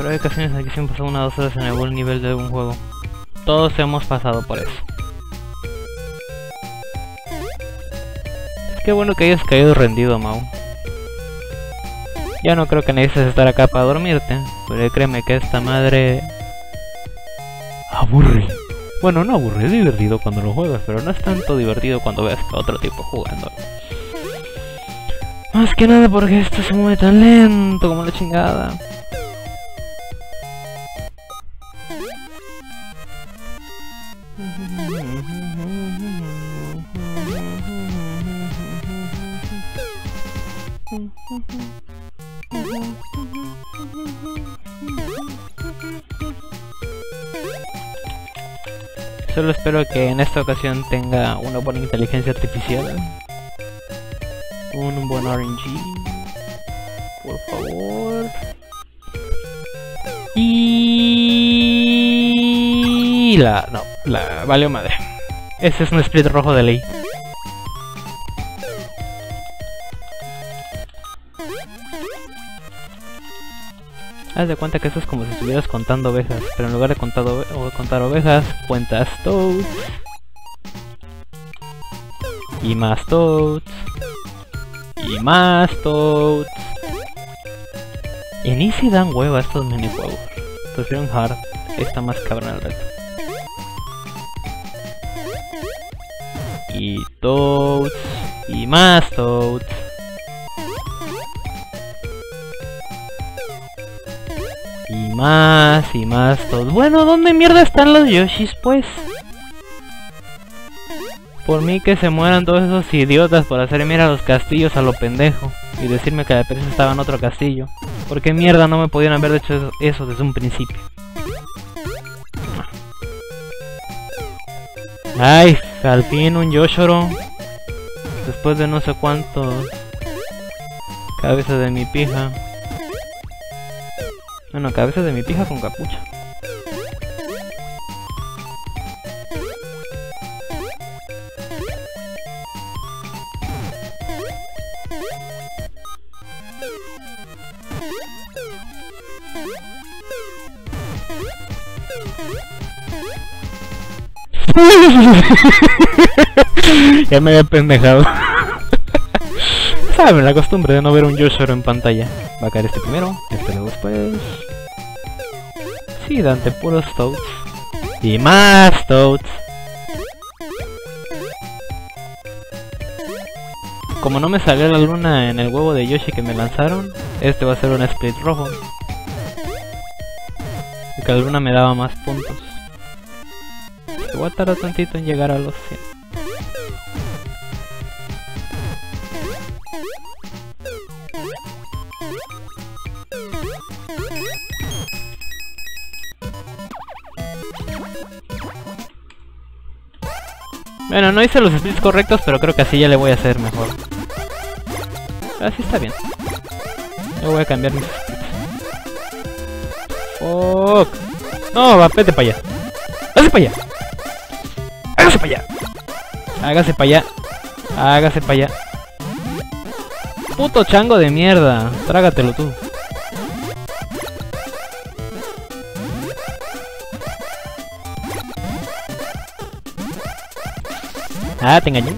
pero hay ocasiones en que siempre pasado una o dos horas en algún nivel de un juego. Todos hemos pasado por eso. Qué bueno que hayas caído rendido, Mau. Ya no creo que necesites estar acá para dormirte, pero créeme que esta madre... Aburre. Bueno, no aburre, es divertido cuando lo juegas, pero no es tanto divertido cuando ves a otro tipo jugando. Más que nada porque esto se mueve tan lento como la chingada. Espero que en esta ocasión tenga una buena inteligencia artificial. Un buen RNG. Por favor. Y la... no, la valió madre. Ese es un split rojo de ley. Haz de cuenta que esto es como si estuvieras contando ovejas, pero en lugar de contar, ove contar ovejas, cuentas toads. Y más toads. Y más toads. En Easy dan hueva estos minijuegos. Prefiero en Hard, está más cabrón el reto. Y toads. Y más toads. Más y más toads. Bueno, ¿dónde mierda están los Yoshis pues? Por mí que se mueran todos esos idiotas por hacer mira los castillos a lo pendejo y decirme que la presa estaba en otro castillo. ¿Por qué mierda no me podían haber hecho eso desde un principio? Ay, al fin un Yoshoro. Después de no sé cuántos cabezas de mi pija. Bueno, cabezas de mi pija con capucha. ya me había pendejado. Saben la costumbre de no ver un Yoshoro en pantalla. Va a caer este primero, este luego después. Sí, Dante, puros Toads. Y más Toads. Como no me salió la luna en el huevo de Yoshi que me lanzaron, este va a ser un split rojo. Y que la luna me daba más puntos. Voy a tardar tantito en llegar a los 100. Bueno, no hice los splits correctos, pero creo que así ya le voy a hacer mejor. Así está bien. Yo voy a cambiar mis splits. No, va, vete para allá. ¡Hágase para allá! ¡Hágase para allá! Hágase para allá. Hágase para allá. Puto chango de mierda. Trágatelo tú. Ah, te engañé.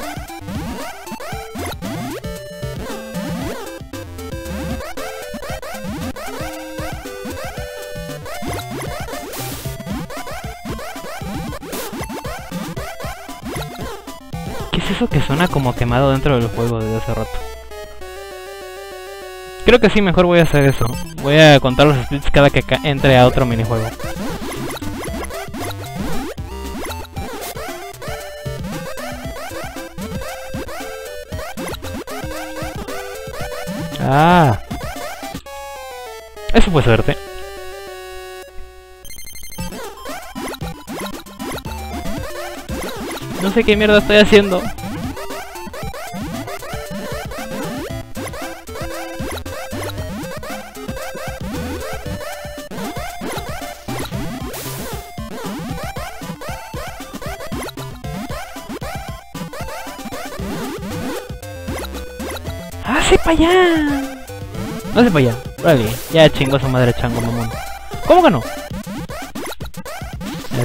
¿Qué es eso que suena como quemado dentro del juego desde hace rato? Creo que sí, mejor voy a hacer eso. Voy a contar los splits cada que entre a otro minijuego. Ah. Eso fue suerte. No sé qué mierda estoy haciendo. ¡Hace para allá! No se allá. Vale, ya chingó su madre chango, mamón. ¿Cómo que no?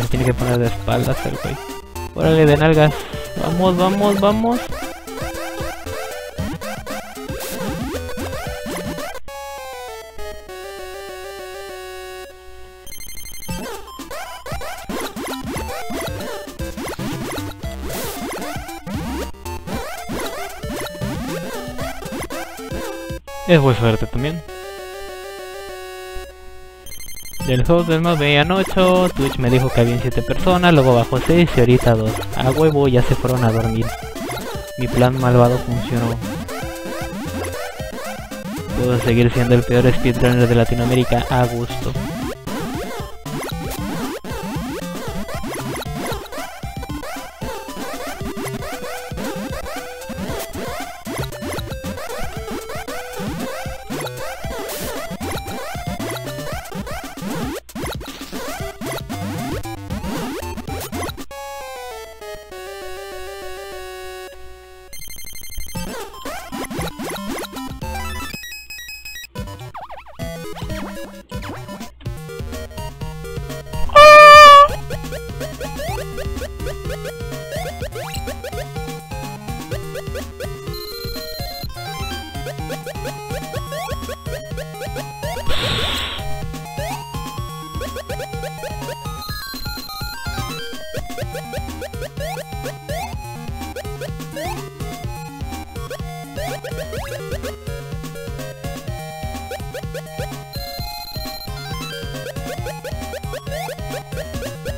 se tiene que poner de espaldas el güey. Órale, de nalgas. Vamos, vamos, vamos. Es muy fuerte también. Del host del más veían 8, Twitch me dijo que habían 7 personas, luego bajó 6 y ahorita 2. A huevo ya se fueron a dormir. Mi plan malvado funcionó. Puedo seguir siendo el peor speedrunner de Latinoamérica a gusto.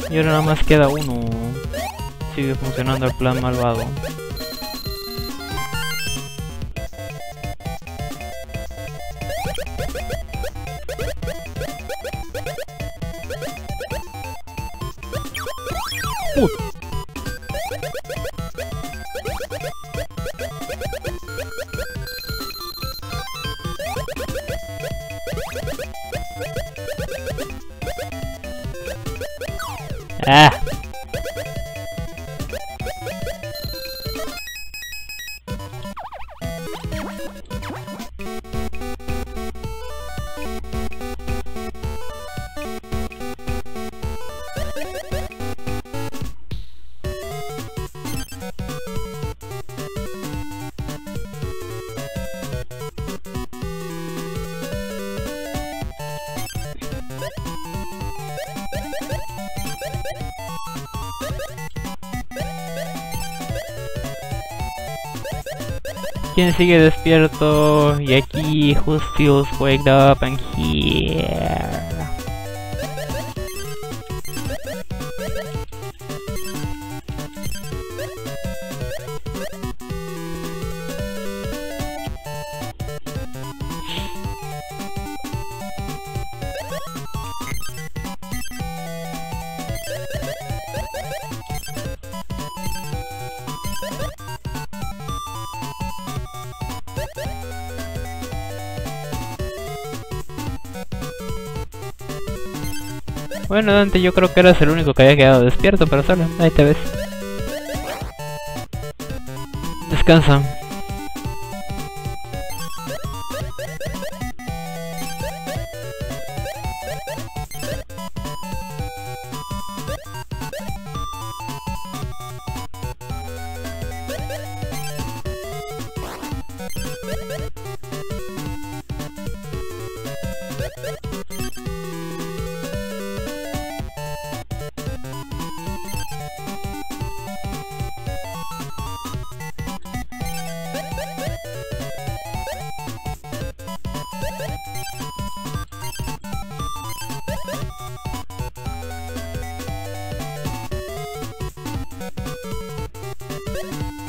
Y ahora nada más queda uno. Sigue funcionando el plan malvado. Ah. ¿Quién sigue despierto? Y aquí, Justius, wake up and here. Bueno, Dante, yo creo que eras el único que había quedado despierto, pero solo, ahí te ves. Descansa. you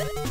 Woo!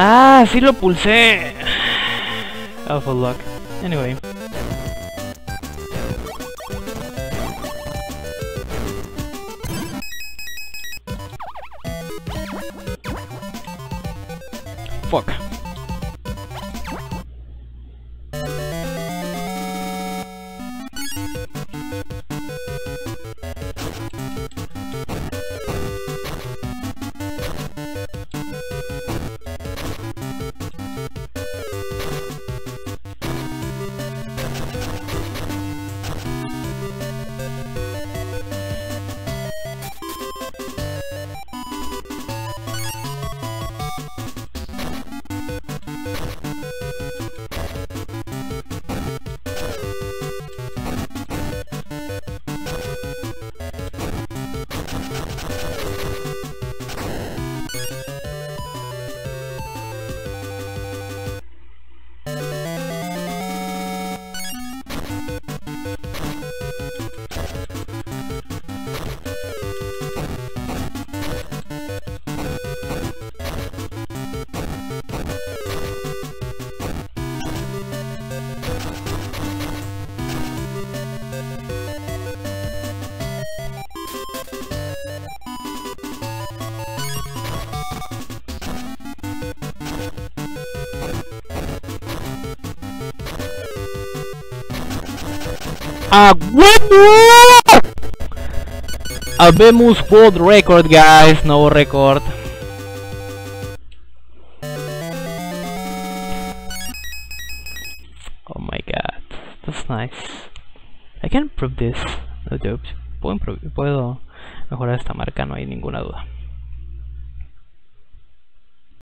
Ah, sí lo pulsé. Awful luck. Anyway. Fuck. ¡A huevo! World Record, guys. Nuevo record. Oh my god. That's nice. I can improve this. No. Puedo, puedo mejorar esta marca, no hay ninguna duda.